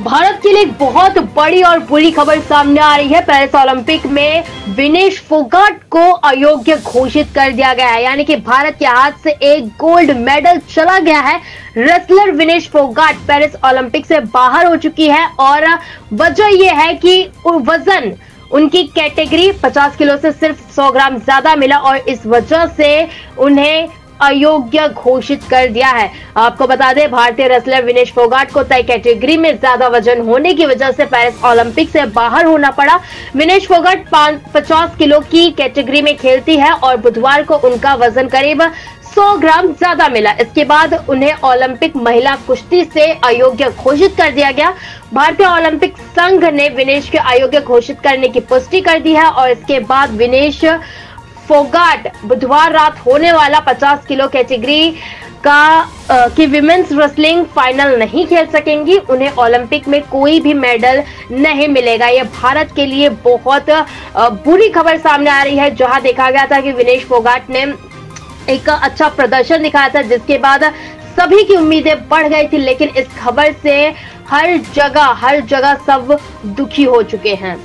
भारत के लिए एक बहुत बड़ी और बुरी खबर सामने आ रही है। पेरिस ओलंपिक में विनेश फोगाट को अयोग्य घोषित कर दिया गया है। यानी कि भारत के हाथ से एक गोल्ड मेडल चला गया है। Wrestler Vinesh Phogat Paris Olympic से बाहर हो चुकी है और वजह यह है कि वज़न उनकी कैटेगरी 50 किलो से सिर्फ़ 100 ग्राम ज़्यादा मिला और इस वजह से उन्हें अयोग्य घोषित कर दिया है। आपको बता दें, भारतीय रेसलर विनेश फोगाट को तय कैटेगरी में ज़्यादा वज़न होने की वजह से पेरिस ओलंपिक से बाहर होना पड़ा। विनेश फोगाट पचास किलो की कैटेगरी में खेलती है और बुधवार को उनका वज़न करीब 100 ग्राम ज़्यादा मिला। इसके बाद उन्हें ओलंपिक महिला कुश्ती से अयोग्य घोषित कर दिया गया। भारतीय ओलंपिक संघ ने विनेश के अयोग्य घोषित करने की पुष्टि कर दी है और इसके बाद विनेश फोगाट बुधवार रात होने वाला 50 किलो कैटेगरी का कि विमेन्स रेसलिंग फाइनल नहीं खेल सकेंगी। उन्हें ओलंपिक में कोई भी मेडल नहीं मिलेगा। ये भारत के लिए बहुत बुरी खबर सामने आ रही है, जहाँ देखा गया था कि विनेश फोगाट ने एक अच्छा प्रदर्शन दिखाया था, जिसके बाद सभी की उम्मीदें बढ़ गई थी, लेकिन इस खबर से हर जगह हर जगह सब दुखी हो चुके हैं।